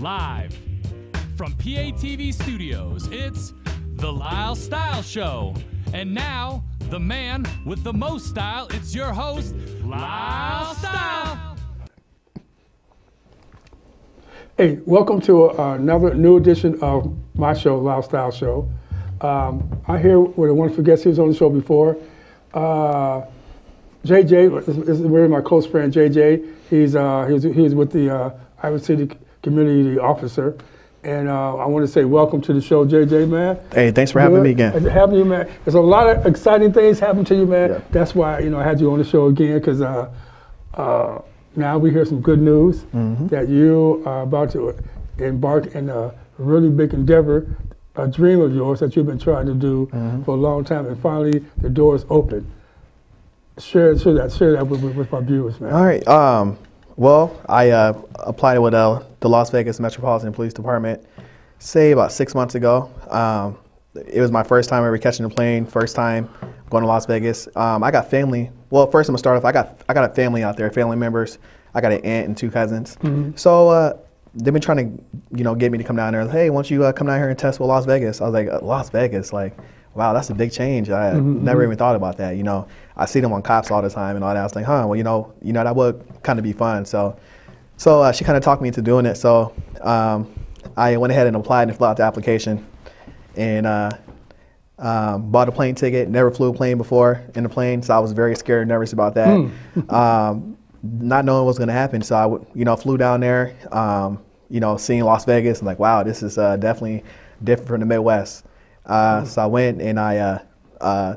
Live from PATV Studios, it's The Lyle Style Show. And now, the man with the most style, it's your host, Lyle Style. Hey, welcome to uh, another new edition of my show, Lyle Style Show. Um, I hear with a wonderful guest who was on the show before. Uh, JJ is, is really my close friend. JJ, he's uh, with the uh, Iowa City Community Officer, and uh, I want to say welcome to the show, JJ man. Hey, thanks for having me again. And Having you, man. There's a lot of exciting things happening to you, man. Yeah. That's why you know I had you on the show again because uh, uh, now we hear some good news Mm-hmm. that you are about to embark in a really big endeavor, a dream of yours that you've been trying to do Mm-hmm. for a long time, and finally the doors open. Share, share that, share that with, with, with my viewers, man. All right. Um, well, I uh, applied with uh, the Las Vegas Metropolitan Police Department, say about six months ago. Um, it was my first time ever catching a plane, first time going to Las Vegas. Um, I got family. Well, first I'm gonna start off. I got I got a family out there, family members. I got an aunt and two cousins. So uh, they've been trying to, you know, get me to come down there. Hey, why don't you uh, come down here and test with Las Vegas? I was like, uh, Las Vegas, like, wow, that's a big change. I never even thought about that. You know, I see them on cops all the time and all that. I was like, huh, well, you know, you know, that would kind of be fun. So, so uh, she kind of talked me into doing it. So um, I went ahead and applied and filled out the application, and uh, um, bought a plane ticket. Never flew a plane before in a plane, so I was very scared and nervous about that. um, not knowing what was going to happen, so I, w- you know, flew down there. Um, you know, seeing Las Vegas, and like, wow, this is uh, definitely different from the Midwest. Uh, so I went and I, uh, uh,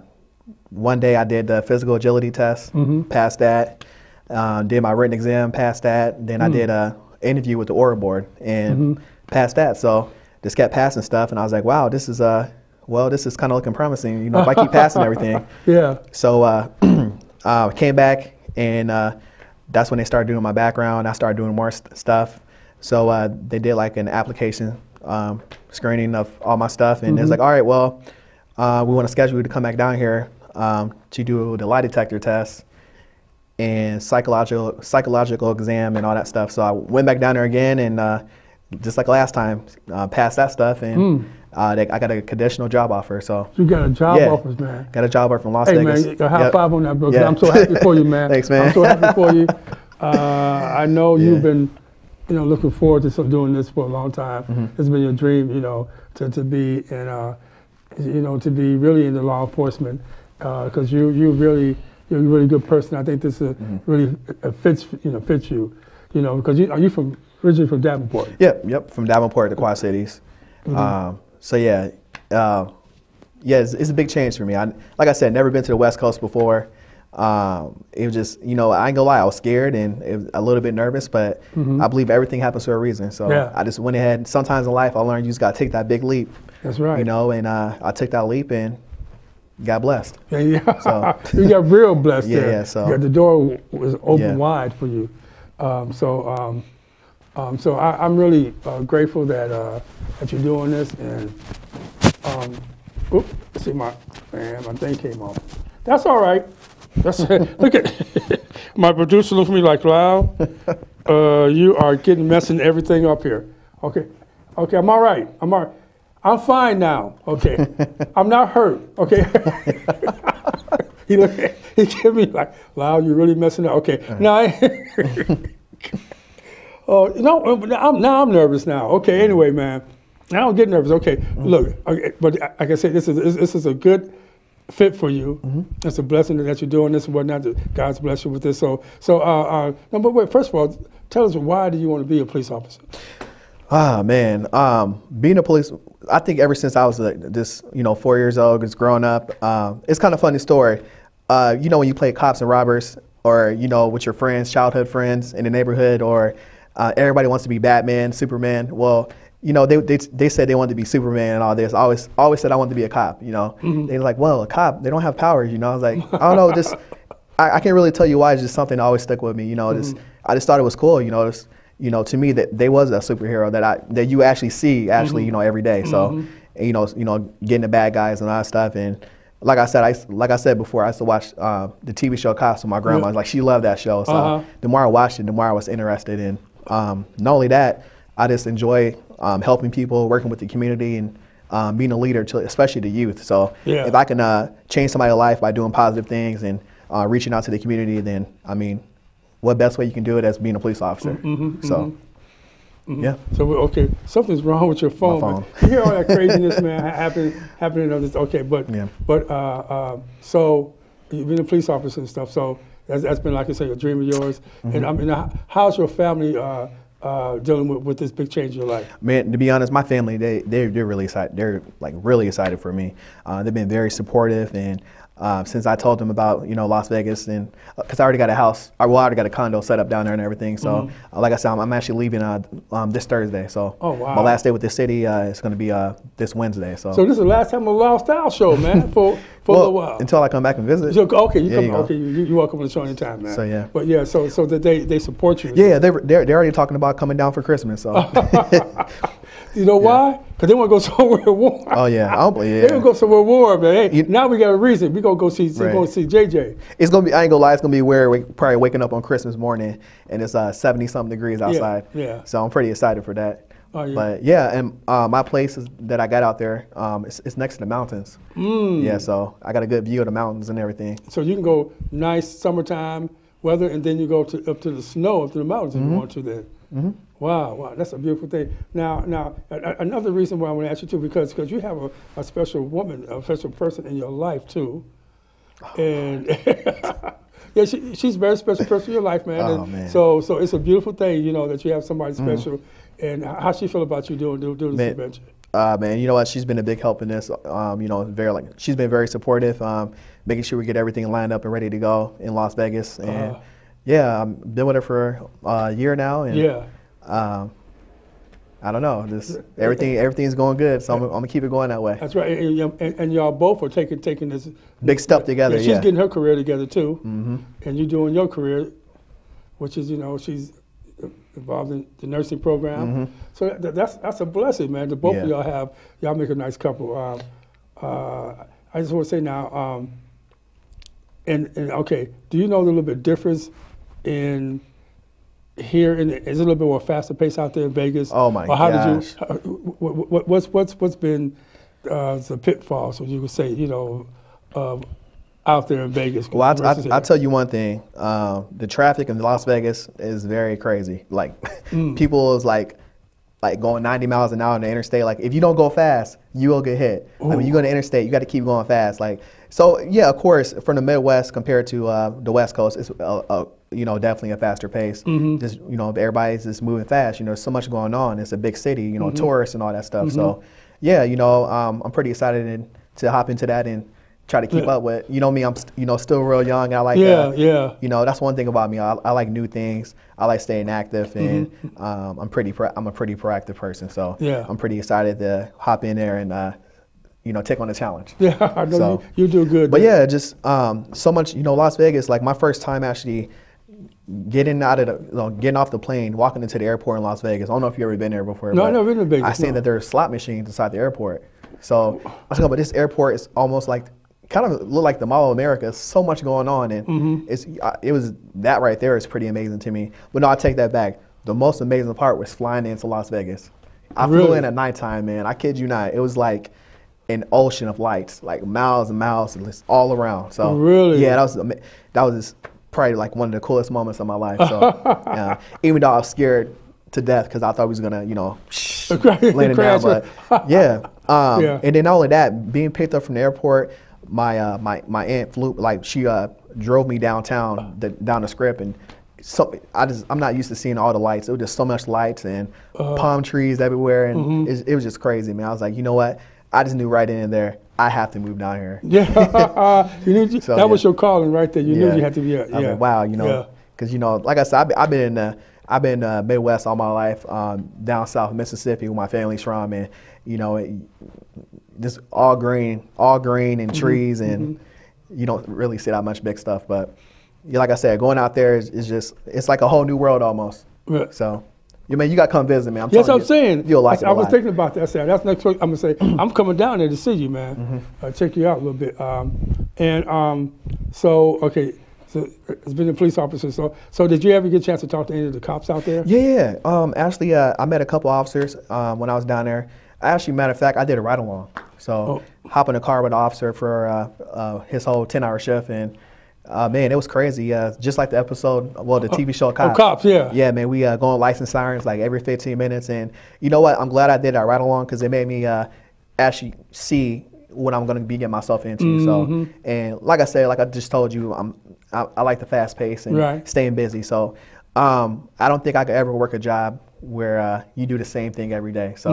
one day I did the physical agility test, passed that. Uh, did my written exam, passed that. Then I did a interview with the oral board and passed that. So just kept passing stuff, and I was like, wow, this is uh, well, this is kind of looking promising. You know, if I keep passing everything. Yeah. So uh, uh, came back, and uh, that's when they started doing my background. I started doing more st- stuff. So uh, they did like an application um, screening of all my stuff, and it's like, all right, well, uh, we want to schedule you to come back down here um, to do the lie detector test and psychological psychological exam and all that stuff. So I went back down there again, and uh, just like last time, uh, passed that stuff, and uh, they, I got a conditional job offer. So You got a job Yeah. offers, man. got a job offer from Las Hey Vegas. man, a high Yep. five on that, bro. Yeah. I'm so happy for you, man. Thanks, man. I'm so happy for you. Uh, I know Yeah. you've been, you know, looking forward to doing this for a long time. Mm-hmm. It's been your dream, you know, to, to be in, uh, you know, to be really into law enforcement, because you you really you're a really good person. I think this uh, Mm-hmm. really uh, fits you know fits you, you know, because you are you from originally from Davenport. Yep, yep, from Davenport to Quad Cities. Mm-hmm. Um, so yeah, uh, yeah, it's, it's a big change for me. I, like I said, never been to the West Coast before. Um, it was just, you know, I ain't gonna lie, I was scared and it was a little bit nervous, but I believe everything happens for a reason. So Mm-hmm. Yeah. I just went ahead. Sometimes in life, I learned you just gotta take that big leap. That's right. You know, and uh, I took that leap and got blessed. Yeah, yeah. So- you got real blessed Yeah, there. yeah, so- got the door was open Yeah. wide for you. Um, so, um, um, so I, I'm really uh, grateful that uh, that you're doing this. And um, oop, see my man, my thing came off. That's all right. That's look at my producer looks at me like, "Wow, uh, you are getting messing everything up here." Okay, okay, I'm all right. I'm all right. I'm fine now. Okay, I'm not hurt. Okay. he look, he gave me like, "Wow, you're really messing up." Okay, now. I, Oh no! uh, now I'm, now I'm nervous now. Okay, anyway, man, I don't get nervous. Okay, look, okay, but like I said, this is this, is a good fit for you. It's a blessing that you're doing this and whatnot. God's blessed you with this. So, so, uh, uh, no, but wait. First of all, tell us why do you want to be a police officer? Ah man, um, being a police, I think ever since I was like this, you know, four years old, just growing up, um, it's kind of funny story. Uh, you know, when you play cops and robbers, or you know, with your friends, childhood friends in the neighborhood, or uh, everybody wants to be Batman, Superman. Well, you know, they, they, they said they wanted to be Superman and all this. I always always said I wanted to be a cop. You know, they're like, well, a cop, they don't have powers. You know, I was like, I don't know, just I, I can't really tell you why. It's just something that always stuck with me. You know, just I just thought it was cool. You know, just, you know, to me that they was a superhero that I that you actually see actually, you know, every day. So, and, you know, you know, getting the bad guys and all that stuff and. Like I said, I like I said before, I used to watch uh, the TV show Cops with my grandma. Like she loved that show. So Uh-huh. the more I watched it, the more I was interested in. Um, not only that, I just enjoy um, helping people, working with the community, and um, being a leader, to, especially the youth. So Yeah. if I can uh, change somebody's life by doing positive things and uh, reaching out to the community, then I mean, what best way you can do it as being a police officer? Mm-hmm, so yeah. So okay, something's wrong with your phone. phone. You hear all that craziness, man, ha- happen, happening on this. Okay, but Yeah. but uh, uh, so you've been a police officer and stuff. So that's, that's been like I say, a dream of yours. Mm-hmm. And I mean, how's your family uh, uh, dealing with, with this big change in your life? Man, to be honest, my family they they they're really excited. They're like really excited for me. Uh, they've been very supportive, and uh, since I told them about you know Las Vegas, and because I already got a house, or well, I already got a condo set up down there and everything. So, uh, like I said, I'm, I'm actually leaving uh, um, this Thursday. So. Oh, wow. my last day with this city uh, is going to be uh, this Wednesday. So, So this is the last time on the Lyle Style Show, man, for for a well, little while. until I come back and visit. So, okay, you Yeah, come. you okay, you, you welcome to show anytime, man. So, yeah. But yeah, so so that they they support you. yeah, they're, they're they're already talking about coming down for Christmas. So, You know why? Because they want to go somewhere warm. oh yeah, I don't believe They want to go somewhere warm, man. Hey, You- now we got a reason. We gonna go see, Right. go see JJ. It's gonna be. I ain't gonna lie. It's gonna be weird. wa- Probably waking up on Christmas morning and it's uh, seventy something degrees outside. yeah. yeah. So I'm pretty excited for that. Oh, yeah. But yeah, and uh, my place is, that I got out there, um, it's, it's next to the mountains. Mm. Yeah, so I got a good view of the mountains and everything. So you can go nice summertime weather, and then you go to up to the snow, up to the mountains Mm-hmm. if you want to. Then. Wow, wow, that's a beautiful thing. Now, now another reason why I want to ask you too, because because you have a, a special woman, a special person in your life too, Oh, and. Yeah, she, she's a very special person in your life, man. Oh, man. So, so it's a beautiful thing, you know, that you have somebody special. And how she feel about you doing doing, doing this Man, adventure? Uh, man, you know what? She's been a big help in this. Um, you know, very like she's been very supportive, um, making sure we get everything lined up and ready to go in Las Vegas. And Uh-huh. yeah, I've been with her for uh, a year now, and Yeah. Um, I don't know, just everything everything's going good. So I'm, I'm gonna keep it going that way. That's right, and, and, and- y'all both are taking taking this Big step together. Yeah, she's Yeah. getting her career together too, mm-hmm. and you're doing your career, which is you know she's involved in the nursing program. Mm-hmm. So that, that's that's a blessing, man. The both of Mm-hmm. Y'all have y'all make a nice couple. Um, uh, I just want to say now, um, and, and okay, do you know the little bit difference in here? In is it a little bit more faster pace out there in Vegas? Oh, my or how gosh. did you? uh, what, what, what's what's what's been uh, the pitfalls? So you would say, you know, uh, out there in Vegas. Well, I, I, I tell you one thing. Um, the traffic in Las Vegas is very crazy. Like, people is like, like going 90 miles an hour on the interstate. Like, if you don't go fast, you will get hit. I mean, you go to the interstate, you got to keep going fast. Like, so yeah, of course, from the Midwest compared to uh, the West Coast, it's uh, uh, you know definitely a faster pace. Just you know, everybody's just moving fast. You know, there's so much going on. It's a big city. You know, tourists and all that stuff. So, yeah, you know, um, I'm pretty excited to hop into that and try to keep Yeah. up with. You know me, I'm st- you know still real young. I like Yeah, uh, yeah. You know that's one thing about me. I, I like new things. I like staying active, and um, I'm pretty pro- I'm a pretty proactive person. So Mm-hmm. Yeah. I'm pretty excited to hop in there and uh, you know take on the challenge. Yeah, I know So- you, you do good. But there. yeah, just um, so much. You know, Las Vegas. Like my first time actually getting out of the, you know, getting off the plane, walking into the airport in Las Vegas. I don't know if you've ever been there before. No, I've never been to Vegas, I seen no. that there are slot machines inside the airport. So I was like, but this airport is almost like kind of looked like the Mall of America. So much going on, and Mm-hmm. it's uh, it was that right there is pretty amazing to me. But no, I take that back. The most amazing part was flying into Las Vegas. I flew Really? in at nighttime, man. I kid you not. It was like an ocean of lights, like miles and miles, and it's all around. So Really? yeah, that was that was probably like one of the coolest moments of my life. So yeah, even though I was scared to death because I thought we was gonna, you know, landing down, but yeah. Um, Yeah. And then not only that, being picked up from the airport, my uh, my my aunt flew like she uh, drove me downtown the, down the strip and. So I just I'm not used to seeing all the lights. It was just so much lights and Uh-huh. palm trees everywhere, and Mm-hmm. it, it was just crazy, man. I was like, you know what? I just knew right in and there I have to move down here. Yeah, you knew, So, that was your calling right there. You knew you had to be. Yeah, I was yeah. like, wow, you know, Yeah. because you know, like I said, I've been, I've been in the, I've been uh, Midwest all my life, um, down south of Mississippi, where my family's from, and you know, it, just all green, all green Mm-hmm. and trees, and you don't really see that much big stuff. But yeah, like I said, going out there is, is just, it's like a whole new world almost. Yeah. So, you mean you got to come visit me? I'm Yes, I'm you, saying. you'll like I, it I was lot. thinking about that. I said, that's next week. I'm gonna say I'm coming down there to see you, man. Mm-hmm. Uh, check you out a little bit. Um, and um, so okay, So it's been a police officer. So so did you ever get a chance to talk to any of the cops out there? Yeah, yeah. Um, actually, uh, I met a couple officers um, when I was down there. Actually, matter of fact, I did a ride along. So Oh. hop in the car with the officer for uh, uh, his whole 10 hour shift. And uh, man, it was crazy. Uh, just like the episode, well, the TV show Cops. Oh, Cops, yeah. Yeah, man, we uh, go on license sirens like every 15 minutes. And you know what? I'm glad I did that ride along because it made me uh, actually see what I'm going to be getting myself into. Mm-hmm. So, and like I said, like I just told you, I'm, I, I like the fast pace and Right. staying busy. So, um, I don't think I could ever work a job where uh, you do the same thing every day. So,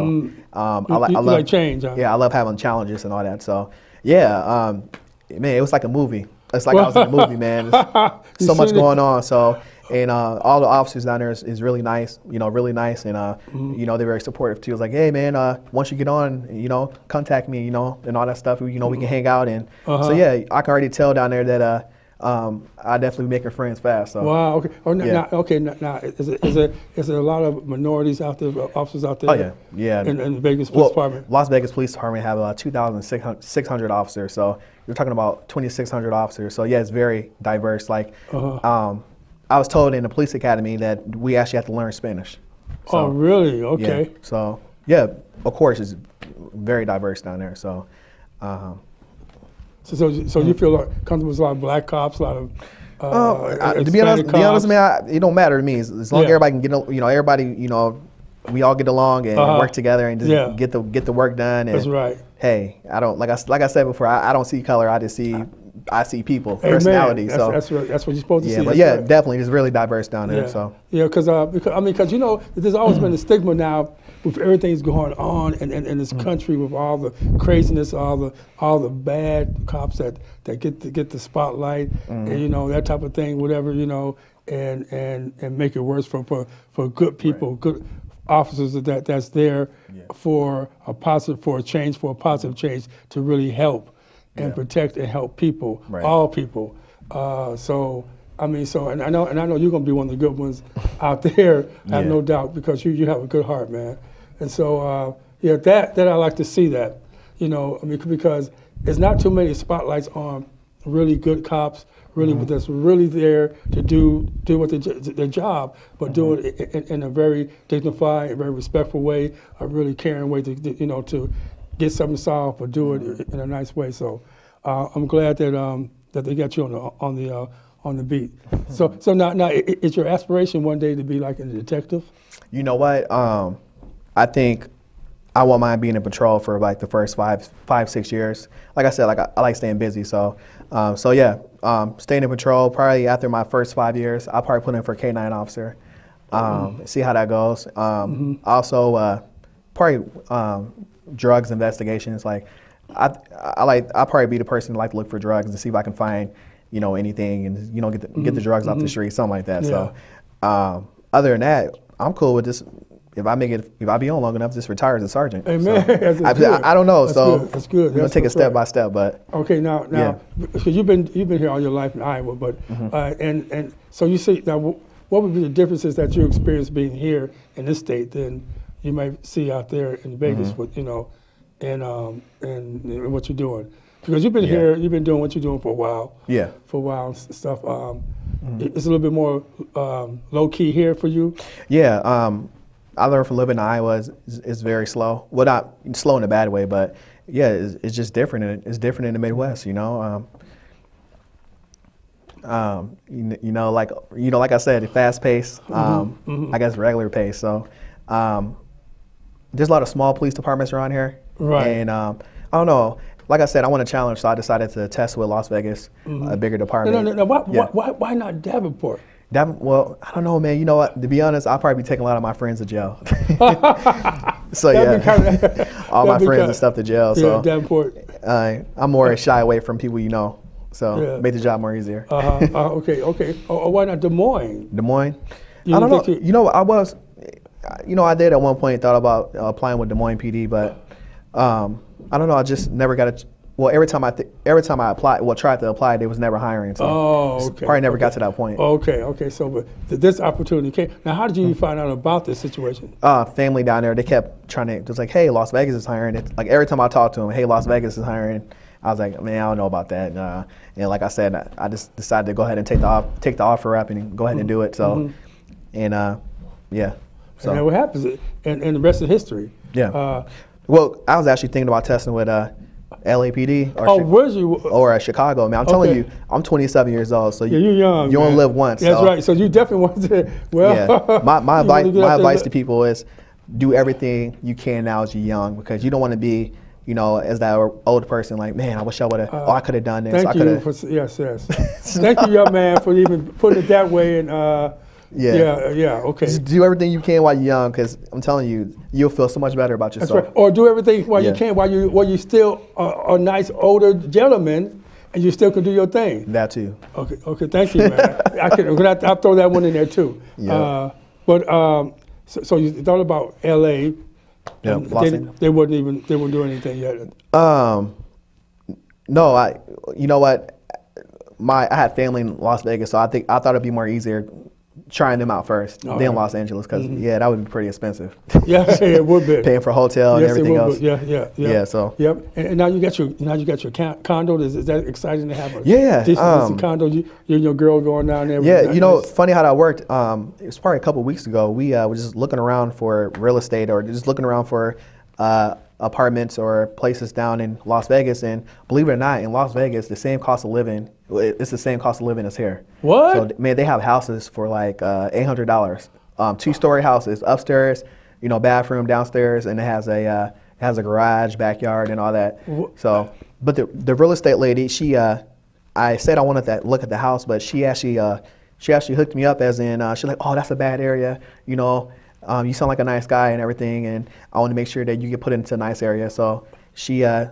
um, I, I love like change, huh? Yeah, I love having challenges and all that. So, yeah, um, man, it was like a movie. It's like I was in a movie, man. So much seen it? going on. So, and uh, all the officers down there is, is really nice. You know, really nice, and uh, Mm-hmm. you know they're very supportive too. It's like, hey, man, uh, once you get on, you know, contact me, you know, and all that stuff. You know, we can hang out, and Uh-huh. so yeah, I can already tell down there that uh, um, I definitely making friends fast. So. Wow. Okay. Oh, Yeah. now, okay. Now, now, is it, is it is there a lot of minorities out there, officers out there? Oh yeah, yeah. In, in the Vegas Police well, Department. Las Vegas Police Department have uh, 2,600 officers, so you're talking about 2,600 officers. So yeah, it's very diverse. Like, Uh-huh. um, I was told in the police academy that we actually have to learn Spanish. oh, really? Yeah. Okay. So yeah, of course, it's very diverse down there. So. Um, So, so, so you feel like comfortable with a lot of black cops, a lot of. Uh, Uh, to be honest, to be honest, cops? man, I, it don't matter to me. As, as long as everybody can get, you know, everybody, you know, we all get along and Uh-huh. work together and just Yeah. get the get the work done. And That's right. Hey, I don't like I like I said before. I, I don't see color. I just see I see people, Amen. personality. That's, so that's, what, that's what you're supposed to yeah, see. but That's yeah, right. definitely, it's really diverse down there. Yeah, So yeah, because uh, because I mean, because you know, there's always been a stigma now with everything's going on in, in, in this Mm-hmm. country with all the craziness, all the all the bad cops that, that get to get the spotlight, Mm-hmm. and you know that type of thing, whatever you know, and and and make it worse for for, for good people, good officers that that's there for a positive for a change, for a positive change to really help and Yeah. protect and help people, Right. all people. Uh, so I mean, so and I know and I know you're gonna be one of the good ones out there. I have no doubt because you you have a good heart, man. And so uh, yeah, that that I like to see that. You know, I mean, because there's not too many spotlights on really good cops, really Mm-hmm. that's really there to do do what they, their job, but do Mm-hmm. it in, in a very dignified, and very respectful way, a really caring way to you know to get something solved, but do Mm-hmm. it in a nice way. So uh, I'm glad that um, that they got you on the on the uh, on the beat. So so now now is your aspiration one day to be like a detective? you know what? Um, I think I won't mind being in patrol for like the first five, five, six years. Like I said, like I, I like staying busy. So, um, so yeah, um, staying in patrol. Probably after my first five years, I'll probably put in for K9 officer. Um, See how that goes. Um, Also, uh, probably um, drugs investigations. Like, I, I like I'll probably be the person to like to look for drugs and see if I can find, you know, anything and you know get the, get the drugs off the street, something like that. So, um, other than that, I'm cool with just if I make it if I be on long enough, just retire as a sergeant. Amen. So, That's I. I, I don't know. That's so good. That's good. We're gonna take it step right. by step, but Okay, now now because you've been you've been here all your life in Iowa, but uh, and and so you see now what would be the differences that you experience being here in this state than you might see out there in Vegas with you know, and um and, what you're doing because you've been Yeah. here you've been doing what you're doing for a while yeah. for a while and stuff. Um, it- It's a little bit more um, low key here for you. Yeah, um, I learned from living in Iowa is, is, very slow. Well, not slow in a bad way, but yeah, it's, it's just different. It's different in the Midwest, you know. Um, um, you, you know, like you know, like I said, fast pace. Um, I guess regular pace. So um, there's a lot of small police departments around here, Right. And um, I don't know. Like I said, I want a challenge, so I decided to test with Las Vegas, a bigger No, department. no, no. no. Why, Yeah. why, why, why not Davenport? That, well, I don't know, man. You know what? To be honest, I'll probably be taking a lot of my friends to jail. so That'd yeah, kinda- all my friends kinda- and stuff to jail. Yeah, So Davenport. uh, I'm more shy away from people you know. So Yeah. make the job more easier. Uh-huh. uh, okay, okay. Or, or why not Des Moines? Des Moines. You I don't know. you- You know, I was, you know, I did at one point thought about uh, applying with Des Moines PD, but um, I don't know. I just never got a. Well, every time I th- every time I applied, well, tried to apply, they was never hiring. So Oh, okay. probably never okay. got to that point. Okay, okay. So, but th- this opportunity came. Now, how did you find out about this situation? uh, family down there, they kept trying to, just like, hey, Las Vegas is hiring. It's like every time I talk to them, hey, Las Vegas is hiring. I was like, man, I don't know about that. Uh, and like I said, I, I just decided to go ahead and take the off, take the offer up and go ahead and do it. So, and uh, yeah. So And what happens? And, and the rest of history. Yeah. Uh, well, I was actually thinking about testing with uh, LAPD or oh, you? or uh, Chicago. Man, I'm telling you, I'm 27 years old, so you, Yeah, you're young. you only live once. That's so, right. So you definitely want to. Well, Yeah. My, my advice, my advice to people is do everything you can now as you're young because you don't want to be, you know, as that old person like, man, I wish I would have, oh, I could have done this. I Thank could you for yes, yes. Thank you, young man, for even putting it that way. And uh, Yeah. yeah, yeah, okay. Just do everything you can while you're young because I'm telling you, you'll feel so much better about That's yourself. right. Or do everything while Yeah. you can, while you while you still a, a nice older gentleman, and you still can do your thing. That too. Okay, okay. Thank you, man. I can. I, I'll throw that one in there too. Yeah. Uh, but um, so, so you thought about L.A. Yeah, Los they, they wouldn't even they weren't doing anything yet. Um, no, I. You know what? My I had family in Las Vegas, so I think I thought it'd be more easier trying them out first Oh, than yeah. Los Angeles because yeah, that would be pretty expensive. Yeah, it would be. Paying for hotel and yes, everything else. be. Yeah, yeah, yeah. Yeah, so- Yep. And, and now you got your now you got your condo. Is, is that exciting to have a Yeah, decent, um, condo? You, you and your girl going down there. Yeah, you know, nice- funny how that worked. Um, it was probably a couple weeks ago. We uh, were just looking around for real estate or just looking around for uh, apartments or places down in Las Vegas. And believe it or not, in Las Vegas, the same cost of living, it's the same cost of living as here. What? So, man, they have houses for like uh, $800. Um, two-story houses, upstairs, you know, bathroom downstairs, and it has a uh, it has a garage, backyard, and all that. So, but the the real estate lady, she, uh, I said I wanted to look at the house, but she actually, uh, she actually hooked me up as in, uh, she's like, oh, that's a bad area, you know, um, you sound like a nice guy and everything, and I want to make sure that you get put into a nice area. So she, uh,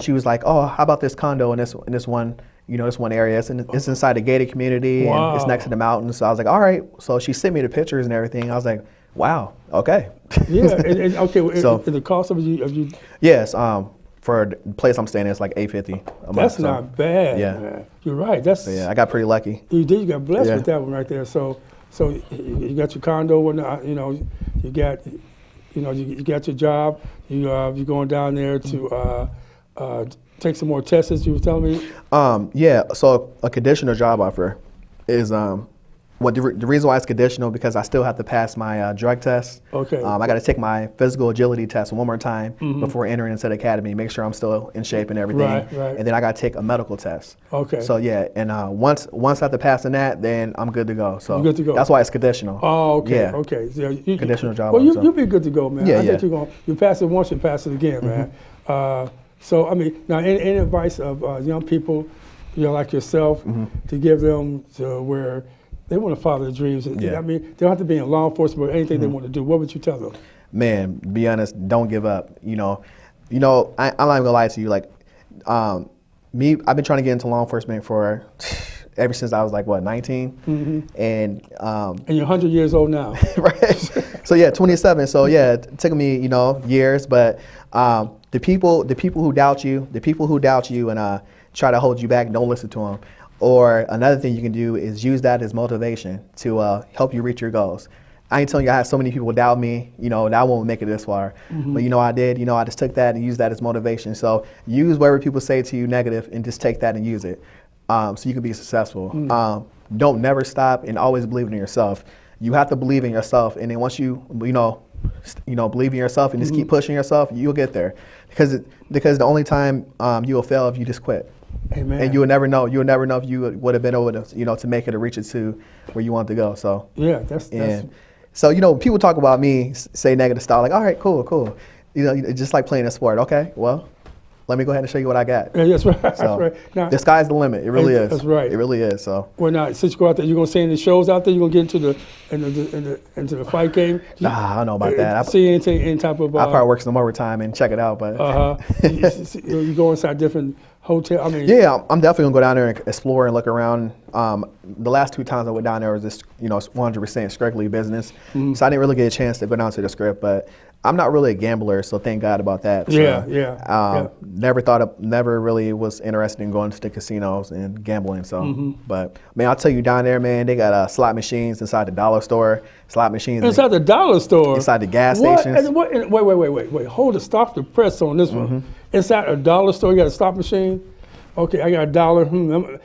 she was like, oh, how about this condo in this in this one, you know, this one area? It's, in, it's inside a gated community and it's next to the mountains. So I was like, all right. So she sent me the pictures and everything. I was like, wow, okay. yeah. and, and, okay. well, So- the cost of you of you yes. Um, for the place I'm staying, it's like eight fifty a month. that's so, not bad. yeah. man. You're right. That's so, yeah, I got pretty lucky. You did. You got blessed Yeah. with that one right there. So, so you got your condo, and uh, you know, you got, you know, you, you got your job. You uh, you going down there to uh, uh, take some more tests. As you were telling me. Um, yeah, so a conditional job offer is um, what the, re- the reason why it's conditional because I still have to pass my uh, drug test. Okay. Um, I got to take my physical agility test one more time before entering into the academy, make sure I'm still in shape and everything. Right, right. And then I got to take a medical test. Okay. So yeah, and uh, once once after passing that, then I'm good to go. So You're good to go. That's why it's conditional. Oh, okay, Yeah. okay. So you, Conditional job Well, you you'll be good to go, man. Yeah, I think yeah. Mm-hmm. you're going. You pass it once, you pass it again, man. Uh, so I mean, now any, any advice of uh, young people, you know, like yourself, Mm-hmm. to give them to where they want to follow their dreams. Yeah. Mm-hmm. I mean, they don't have to be in law enforcement, or anything they want to do. What would you tell them? man, be honest, don't give up. You know, you know, I, I'm not even gonna lie to you. Like, um, me, I've been trying to get into law enforcement for ever since I was like what 19, Mm-hmm. and um, And you're 100 years old now. right. so yeah, 27. So yeah, it took me you know years, but um, the people, the people who doubt you, the people who doubt you and uh, try to hold you back, don't listen to them. Or another thing you can do is use that as motivation to uh, help you reach your goals. I ain't telling you I had so many people doubt me, you know, that I won't make it this far. But you know I did, you know, I just took that and used that as motivation. So use whatever people say to you negative and just take that and use it um, so you can be successful. Um, don't never stop and always believe in yourself. You have to believe in yourself, and then once you, you know, you know, believe in yourself and just keep pushing yourself, you'll get there. Because it, because the only time um, you will fail if you just quit, Amen. and you will never know. You will never know if you would- have been able to, you know, to make it or reach it to where you want to go. So yeah, that's that's. and so you know, people talk about me, say negative style, like, all right, cool, cool. You know, you- just like playing a sport. Okay, well, let me go ahead and show you what I got. Yeah, that's right. That's right. Now, the sky's the limit. It really is. that's right. It really is. So well, now since you go out there, you're gonna say any shows out there. You're gonna get into the into the, into, into the fight game. nah, I don't know about that. I, See anything, any type of. Uh, I probably work some overtime and check it out. But Uh huh. you, you- you go inside different hotel. I mean. yeah, I'm- definitely gonna go down there and explore and look around. Um, the last two times I went down there was just you know 100% strictly business, Mm-hmm. so I didn't really get a chance to go down to the strip. But I'm not really a gambler, so thank God about that. So, Yeah, yeah, Um, yeah. Never thought of, never really was interested in going to the casinos and gambling. So, Mm-hmm. but man, I'll tell you down there, man, they got uh, slot machines inside the dollar store, slot machines. in- Inside the dollar store. Inside the gas What? stations. And what? and wait, wait, wait, wait, wait. Hold it. Stop the press on this one. Inside a dollar store. You got a slot machine. Okay, I got a dollar. Hmm,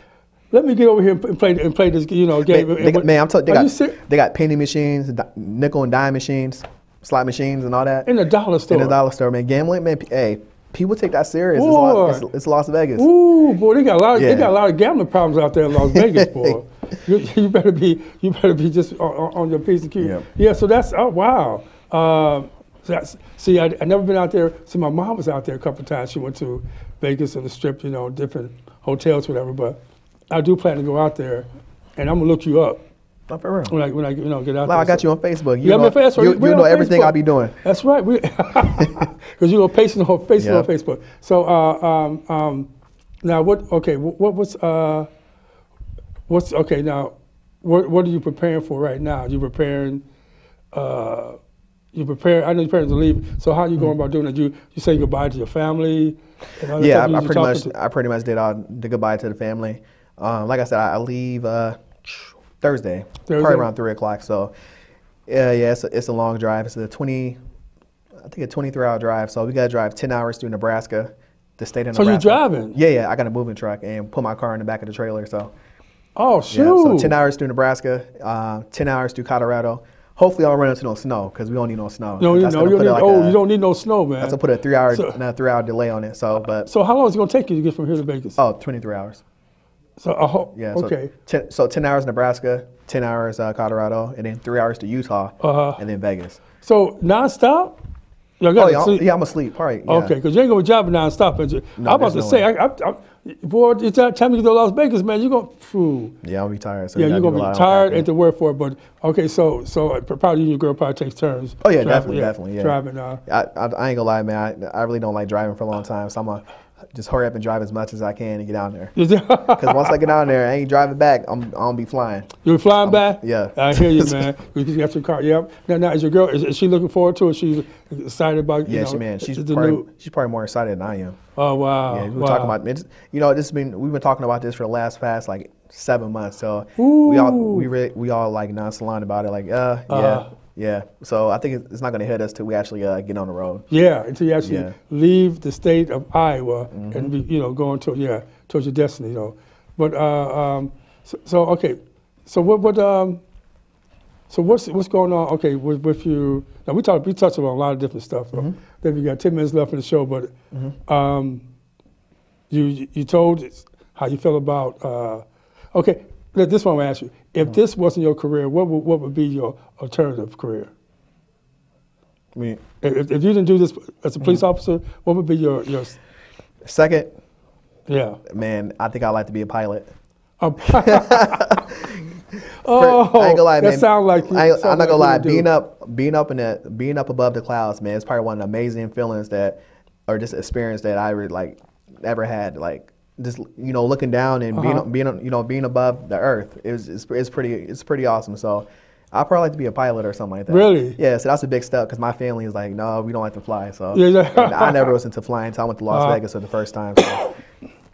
let me get over here and play and play this. You know, game. Man, they, man, I'm talking. they got they got penny machines, nickel and dime machines, slot machines, and all that in a dollar store. in the dollar store. Man, gambling, man. Hey, people take that serious. It's, it's, it's Las Vegas. Ooh, boy, they got a lot. Of, They got a lot of gambling problems out there in Las Vegas, boy. you, you better be. You better be just on, on your piece of cue. Yep. Yeah. So that's. Oh wow. Um, so that's, see, I, I never been out there. See, my mom was out there a couple of times. She went to Vegas and the Strip, you know, different hotels, whatever. But I do plan to go out there, and I'm gonna look you up Not for real. when I when I you know get out Well, there. I got So- you on Facebook. You I'm know, Facebook. You, you know everything Facebook. I be doing. That's right. Because you know, pasting on pasting on Facebook. So, uh, um, um, now what? Okay, what, what was uh, what's okay now? What what are you preparing for right now? You preparing? Uh, you prepare. I know you're preparing to leave. So how are you going about doing it? You you say goodbye to your family? That Mm-hmm. Yeah, I, I pretty much to- I pretty much did all the goodbye to the family. Um, like I said, I, I leave uh, Thursday, Thursday? probably around three o'clock. So yeah, yeah, it's a, it's a long drive. It's a twenty, I think a twenty-three hour drive. So we got to drive ten hours through Nebraska, the state of So Nebraska. you driving? Yeah, yeah. I got a moving truck and put my car in the back of the trailer. So Oh yeah, shoot! so ten hours through Nebraska, uh, ten hours through Colorado. Hopefully, I don't run into no snow because we don't need no snow. No, you, no, you, don't need, like oh, a- you don't need no snow, man. That's to put a three hour, So- a three hour delay on it. So, but so how long is it gonna take you to get from here to Vegas? oh, 23 hours. so whole, Yeah. okay. So 10, so 10 hours Nebraska, 10 hours uh, Colorado, and then three hours to Utah, Uh-huh. and then Vegas. So nonstop? Y'all Oh, yeah, to I'm, yeah, I'm asleep. All right. Yeah. Okay, because you ain't gonna be driving nonstop. No, I'm about to no say. I, I, I, boy, it's that time you get to Las Vegas, man. You're gonna, phew. Yeah, I'll be tired. So yeah, you're gonna a be tired and to work for it. But okay, so so uh, probably you and your girl probably takes turns. Oh yeah, driving, definitely, definitely. Yeah. Driving. Uh, I, I, I ain't gonna lie, man. I, I really don't like driving for a long time, so I'm gonna just hurry up and drive as much as I can and get down there. Because once I get down there, I ain't driving back. I'm, I'm gonna be flying. You're flying back? yeah. I hear you, man. You got your car. Yep. Now, now, is your girl? Is, is she looking forward to it? She's excited about. You Yeah, know, she man, she's the probably, new. she's probably more excited than I am. Oh wow. Yeah, we were wow. talking about it's, you know this has been we've been talking about this for the last past like seven months. So we all we re, we all like nonchalant about it. Like uh Uh-huh. yeah yeah. So I think it's, not gonna hit us till we actually uh, get on the road. Yeah, until you actually Yeah. Mm-hmm. leave the state of Iowa and be, you know going to yeah towards your destiny, you know. But uh, um, so, so okay, so what what um, so what's what's going on? Okay, with, with you now we talked we touched on a lot of different stuff. So Mm-hmm. Then we got ten minutes left in the show, but um, you you told us how you feel about uh, okay. Th- This one I'm ask you: If this wasn't your career, what would what would be your alternative career? I mean, If, if you didn't do this as a police Mm-hmm. officer, what would be your, your second, yeah? man, I think I'd like to be a pilot. A pilot. oh, I ain't gonna lie, that man. sounds like you- I, sound I'm not like gonna lie. do. Being up, being up in the, being up above the clouds, man, it's probably one of the amazing feelings that, or just experience that I really like ever had. Like just you know looking down and Uh-huh. being being you know being above the earth. It was it's, it's pretty it's pretty awesome. So. I'd probably like to be a pilot or something like that. Really? Yeah, so that's a big step because my family is like, no, we don't like to fly. So Yeah, yeah. I never was into flying until I went to Las Uh-huh. Vegas for the first time. So.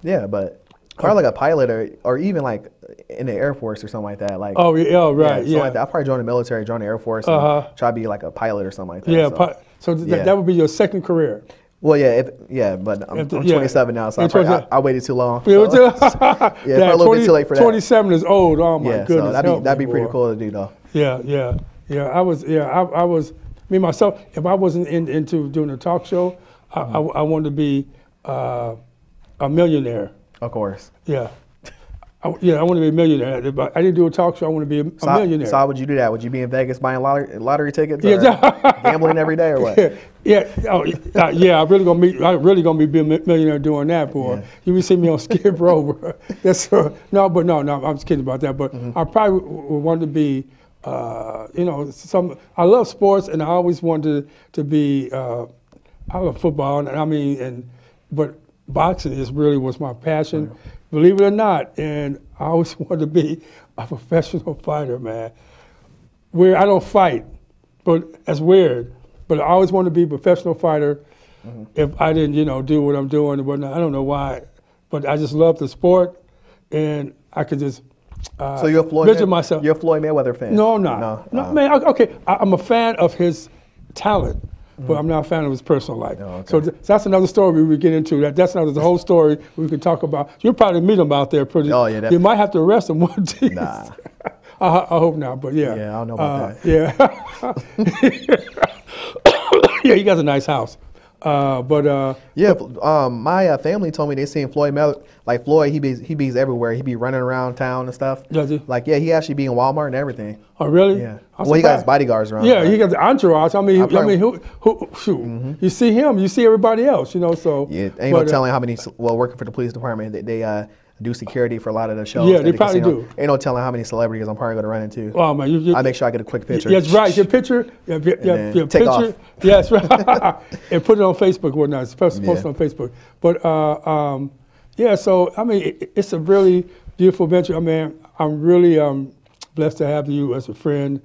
yeah, but probably like a pilot or, or even like in the Air Force or something like that. Like Oh, yeah, oh, right, something yeah, like. I'll probably join the military, join the Air Force, Uh-huh. try to be like a pilot or something like that. yeah. so. pi- So, th- Yeah. that would be your second career. Well, yeah, if, yeah, but I'm, I'm yeah. 27 now, so I, probably, I, I waited too long. Yeah, so- yeah, little bit too late for that. Twenty-seven is old. Oh my yeah, goodness, so that'd be that'd be pretty boy. cool to do though. Yeah, yeah, yeah. I was, yeah, I, I was. Me myself, if I wasn't in, into doing a talk show, I, I, I wanted to be uh, a millionaire. Of course. Yeah. I, yeah, I want to be a millionaire. I, didn't do a talk show. I want to be a, a So, how, millionaire. so how would you do that? Would you be in Vegas buying lottery, lottery tickets or Yeah. gambling every day or what? yeah, yeah, oh, uh, yeah. I really gonna be, I really gonna be a millionaire doing that, boy. Yeah. You seeing me on Skid Row, bro. That's uh, no, but no, no. I'm just kidding about that. But Mm-hmm. I probably would want to be, uh, you know, some. I love sports, and I always wanted to be. Uh, I love football, and I mean, and but boxing is really was my passion, believe it or not. And I always wanted to be a professional fighter, man. Where I don't fight, but that's weird. But I always wanted to be a professional fighter. If I didn't, you know, do what I'm doing and whatnot, I don't know why, but I just love the sport, and I could just. Uh, So you're a Floyd, myself. you're a Floyd Mayweather fan? No, I'm not. No, No, uh, man. Okay, I, I'm a fan of his talent, but I'm not a fan of his personal life. Oh, okay. So th- that's another story we would get into. That that's another the whole story we could talk about. You'll probably meet him out there pretty. Oh, yeah, that- You might have to arrest him one day. Nah. I, I hope not, but yeah. Yeah, I don't know about uh, Yeah. yeah, he got a nice house. Uh, but uh, Yeah, um, my uh, family told me they seen Floyd Mel- like Floyd. He be he be's everywhere. He be running around town and stuff. Does he? Like yeah, he actually be in Walmart and everything. oh really? Yeah. I'm well, he got his bodyguards around. Yeah, he got the entourage. I mean, I I, mean, who, who, shoot, you see him, you see everybody else, you know. So Yeah, ain't but, no uh, telling how many. Well, working for the police department, they, they uh, do security for a lot of the shows. Yeah, they the probably casino. do. Ain't no telling how many celebrities I'm probably gonna run into. Oh man, you, you, I make sure I get a quick picture. Yes, right. Your picture, yeah, then your take picture. off. Yes, right. and put it on Facebook. Well, not post, post it Yeah. on Facebook. But uh, um, yeah, so I mean, it, it's a really beautiful venture. I mean, I'm really um, blessed to have you as a friend,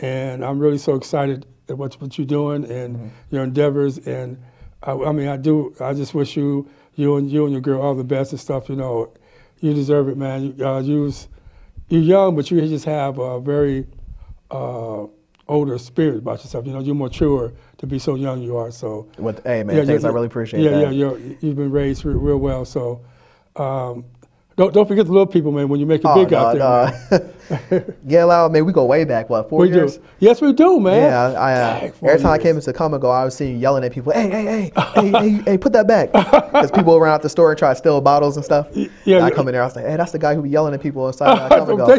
and I'm really so excited at what what you're doing and Mm-hmm. your endeavors. And I, I mean, I do. I just wish you, you and you and your girl all the best and stuff. You know, you deserve it, man. You, uh, you's you're young, but you just have a very uh, older spirit about yourself. You know, you're mature to be so young you are. So, With, hey man, yeah, thanks. you- I really appreciate yeah, that. Yeah, you're, you've been raised re- real well. So, um, don't don't forget the little people, man. When you make it Oh, big out there, no, no. yeah, loud, man. We go way back. What four we years? do. Yes, we do, man. Yeah, I, uh, Dang, every time I came into Kum & Go, I was seeing you yelling at people, "Hey, hey, hey, hey, hey, hey, put that back!" Because people around the store and try to steal bottles and stuff. yeah, And I come in there, I was like, "Hey, that's the guy who be yelling at people inside uh, Kum & Go."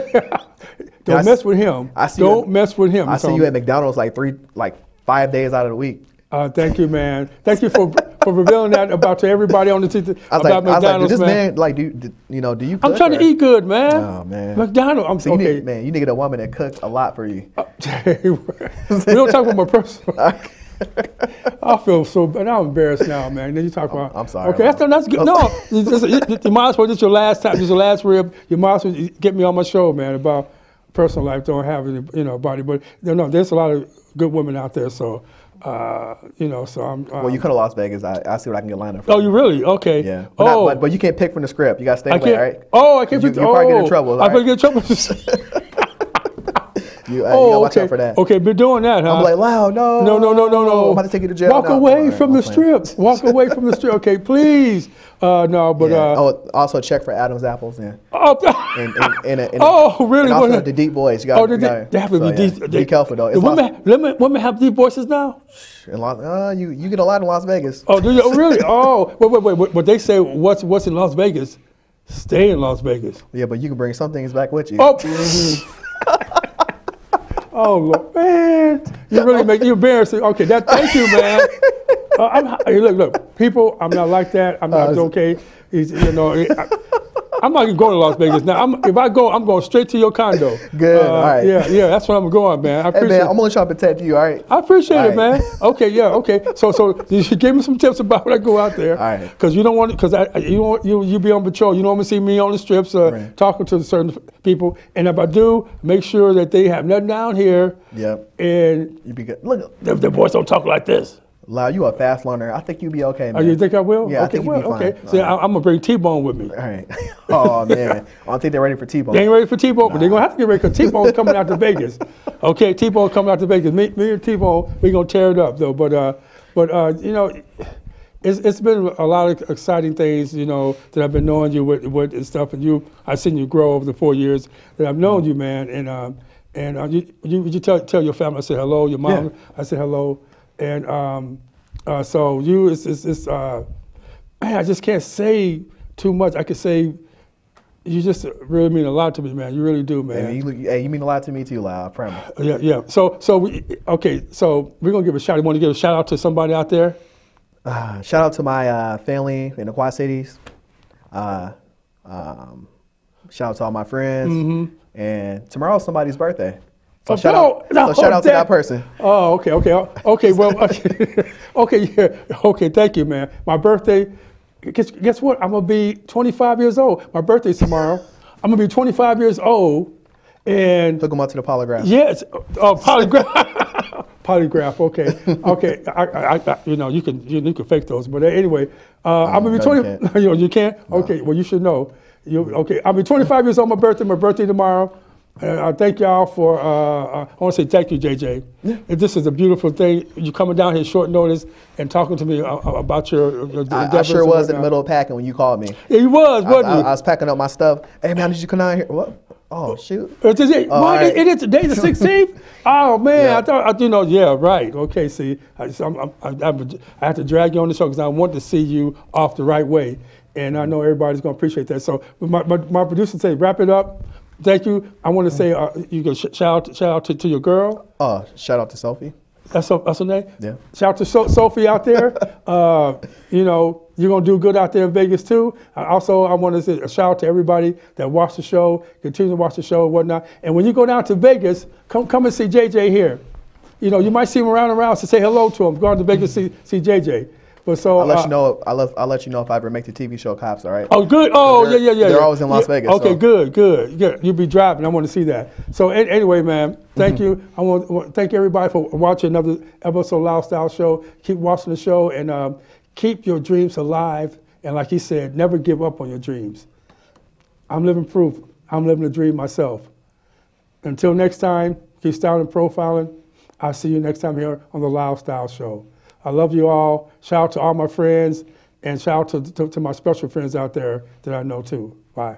don't mess with him. I see don't at- mess with him. I see you at McDonald's like three, like five days out of the week. Uh, thank you, man. Thank you for for revealing that about to everybody on the t- I was about like, I was like, this man, man like, do you, do, you know, do you? I'm trying to eat good, man. Oh, man. McDonald's. I'm So okay. need, man, you need a woman that cooks a lot for you. Uh, we don't talk about my personal. I feel so bad. I'm embarrassed now, man. Then you talk about. I'm sorry, Okay, that's, man. that's good. No, you, just- might as well. This is your last time. This is your last rib. You might as well get me on my show, man, about personal life. Don't have any, you know, body. But you know, there's a lot of good women out there. So, uh, you know, so I'm. Uh, Well, you come to Las Vegas, I, I see what I can get lined up for. Oh, you really? Okay. Yeah. But, not- oh, but, but you can't pick from the strip. You got to stay away, all right? Oh, I can't. You- put- you probably get in oh, trouble, I all probably get in trouble. You, uh, oh, gotta watch okay. out for that. Okay, been doing that, huh? I'm like, wow, no. No, no, no, no, no. I'm about to take you to jail. Walk No, away right, from I'm the playing. strip. Walk away from the strip. Okay, please. Uh, no, but Yeah. uh, oh, also check for Adam's apples. Yeah. oh, And, and, and, and, Oh, really? And also What- the deep voice. You got, oh, they, you they, got, they have to so, be yeah. deep. Be careful though. It's women, Las, women, women have deep voices now. in Las, uh, you you get a lot in Las Vegas. Oh, do you oh, really? Oh, wait, wait, wait, wait. But they say what's what's in Las Vegas, stay in Las Vegas. Yeah, but you can bring some things back with you. Oh. oh Lord, man, you really make you embarrassing. Okay, that. Thank you, man. Uh, I'm, look, look, people. I'm not like that. I'm not Uh, okay. He's, you know, I, I'm not even going to Las Vegas now. I'm, if I go, I'm going straight to your condo. Good, Uh, all right. Yeah, yeah, that's where I'm going, man. I hey appreciate. man, I'm only trying to protect you. All right. I appreciate it, All man. Okay, yeah, okay. So, so you should give me some tips about when I go out there, All right. Because you don't want, because you don't, you you be on patrol. You don't want to see me on the strips uh, Right. talking to certain people. And if I do, make sure that they have nothing down here. Yep. And You be good. Look, the, the boys don't talk like this. Loud. You are a fast learner. I think you'll be okay, Oh, you think I will? Yeah, I okay, think you'll be well, fine. okay. See, I, I'm gonna bring T-Bone with me. All right. oh man, I don't think they're ready for T-bone. They ain't ready for T-Bone, but they're gonna have to get ready because T-Bone's coming out to Vegas. Okay, T-Bone coming out to Vegas. Me, me and T-Bone, we gonna tear it up though. But uh, but uh, you know, it's it's been a lot of exciting things. You know that I've been knowing you with, with and stuff, and you I've seen you grow over the four years that I've known you, man. And um, and uh, you, you you tell tell your family I said hello. Your mom, Yeah. I said hello, and um, uh, so you it's it's, it's uh, man, I just can't say too much. I could say you just really mean a lot to me, man. You really do, man. Hey, you, hey, you mean a lot to me too, loud. I promise. Yeah, yeah. So, so we, okay. So we're gonna give a shout. You want to give a shout out to somebody out there? Uh, shout out to my uh, family in the Quad Cities. Uh, um, shout out to all my friends. And tomorrow's somebody's birthday. So shout out, no, so shout out to that- that person. Oh, okay, okay, oh, okay. Well, okay, okay, yeah, okay. Thank you, man. My birthday. Guess, guess what? I'm gonna be 25 years old. My birthday's tomorrow. I'm gonna be 25 years old, and Hook them up to the polygraph. Yes, oh, polygraph. polygraph. Okay, okay. I, I, I, you know, you can you, you can fake those, but anyway, uh, I'm gonna be no, you can't. you, know, you can't. Okay, well, you should know. You okay? I'll be 25 years old. My birthday. My birthday tomorrow, And I thank y'all for. Uh, uh, I want to say thank you, JJ. Yeah. This is a beautiful thing. You coming down here short notice and talking to me uh, uh, about your. your I, I sure was in the middle of packing when you called me. Yeah, you was, I, wasn't I- you? I was packing up my stuff. Hey man, did you come down here? What? Oh shoot. It is today- Oh, right. It is today the 16th? oh, man. Yeah. I thought, I, you know, yeah, right. Okay, see, I, I'm, I'm, I, I'm- I have to drag you on the show because I want to see you off the right way. And I know everybody's going to appreciate that. So my, my, my producer said, wrap it up. Thank you. I want to say, uh, you can sh- shout out, shout out to, to your girl. Oh, shout out to Sophie. That's, that's her name? Yeah. Shout out to so- Sophie out there. uh, you know, you're going to do good out there in Vegas too. Uh, also, I want to say a shout out to everybody that watched the show, continue to watch the show and whatnot. And when you go down to Vegas, come come and see JJ here. You know, you might see him around and around, so say hello to him. Go out to Vegas, see, see JJ. But so, I'll let uh, you know. I'll let, I'll let you know if I ever make the TV show Cops. All right. Oh, good. Oh, yeah, yeah, yeah. they're yeah. always in Las Yeah, Vegas, Okay, so- good, good, good. You'll be driving. I want to see that. So an- anyway, man, thank Mm-hmm. you. I want, to thank everybody for watching another episode of Lyle Style Show. Keep watching the show and um, keep your dreams alive. And like he said, never give up on your dreams. I'm living proof. I'm living a dream myself. Until next time, keep styling and profiling. I'll see you next time here on the Lyle Style Show. I love you all. Shout out to all my friends and shout out to, to, to my special friends out there that I know too. Bye.